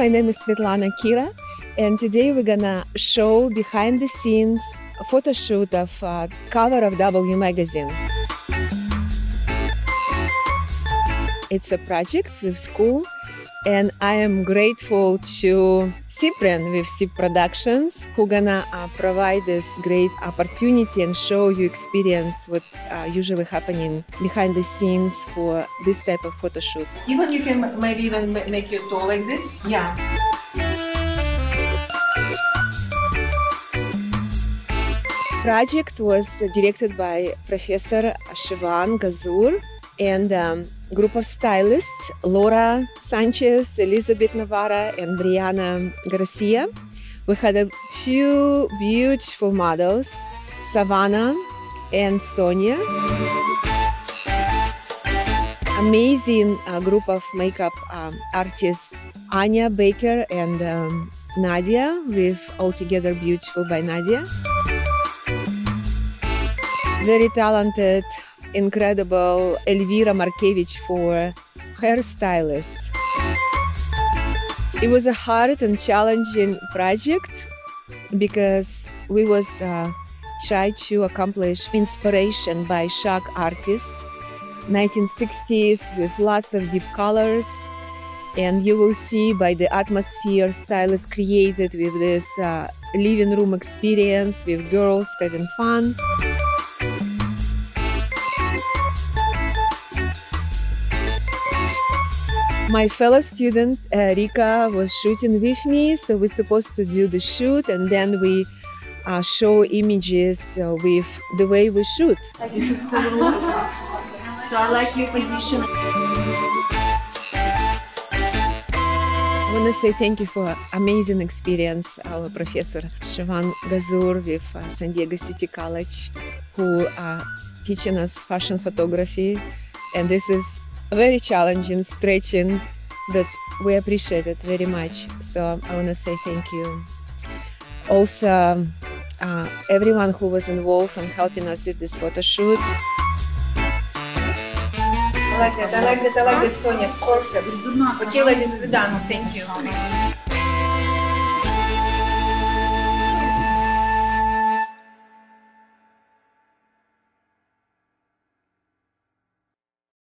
My name is Svetlana Kira, and today we're gonna show behind the scenes photo shoot of uh, cover of W magazine. It's a project with school, and I am grateful to Cyprian with Sip Productions, who gonna uh, provide this great opportunity and show you experience what uh, usually happening behind the scenes for this type of photo shoot. Even you can maybe even make your toe like this. Yeah. Project was directed by Professor Siobhan Gazur and um, group of stylists Laura Sanchez, Elizabeth Navarro, and Bryana Garcia. We had two beautiful models, Savannah and Sonia. Amazing uh, group of makeup um, artists, Anya Baker and um, Nadia, with Altogether Beautiful by Nadia. Very talented incredible Elvira Markevich for hairstylists. It was a hard and challenging project because we was uh, try to accomplish inspiration by shock artists 1960s with lots of deep colors and you will see by the atmosphere stylist created with this uh, living room experience with girls having fun. My fellow student uh, Riikka was shooting with me, so we're supposed to do the shoot and then we uh, show images uh, with the way we shoot. This is room. So I like your position. I want to say thank you for amazing experience, our professor Siobhan Gazur with uh, San Diego City College, who are teaching us fashion photography, and this is very challenging, stretching, but we appreciate it very much. So I want to say thank you. Also, uh, everyone who was involved and helping us with this photo shoot. I like that. I like that. I like that, Sonia. Perfect. Okay, ladies, we're done. Thank you.